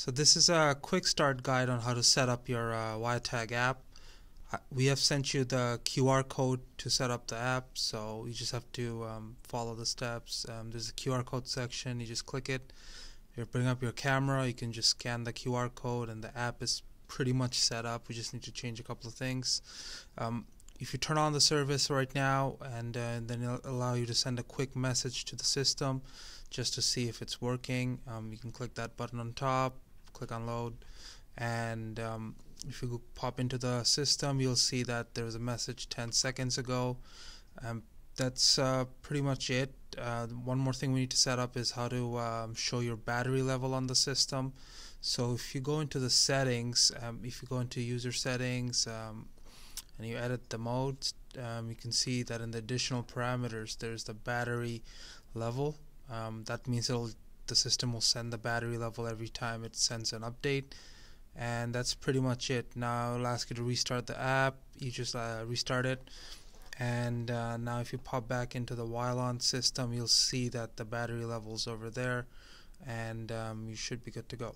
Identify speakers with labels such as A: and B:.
A: So this is a quick start guide on how to set up your uh, Wiatag app. We have sent you the QR code to set up the app, so you just have to um, follow the steps. Um, there's a QR code section, you just click it. You bring up your camera, you can just scan the QR code, and the app is pretty much set up. We just need to change a couple of things. Um, if you turn on the service right now and, uh, then it'll allow you to send a quick message to the system just to see if it's working um, you can click that button on top click on load. And um, if you pop into the system you'll see that there was a message 10 seconds ago. Um, that's uh, pretty much it. Uh, one more thing we need to set up is how to um, show your battery level on the system. So if you go into the settings um, if you go into user settings um, and you edit the modes um, you can see that in the additional parameters there's the battery level. That means it'll the system will send the battery level every time it sends an update and that's pretty much it. Now it'll ask you to restart the app. You just uh, restart it and uh, now if you pop back into the Wialon system you'll see that the battery levels over there and um, you should be good to go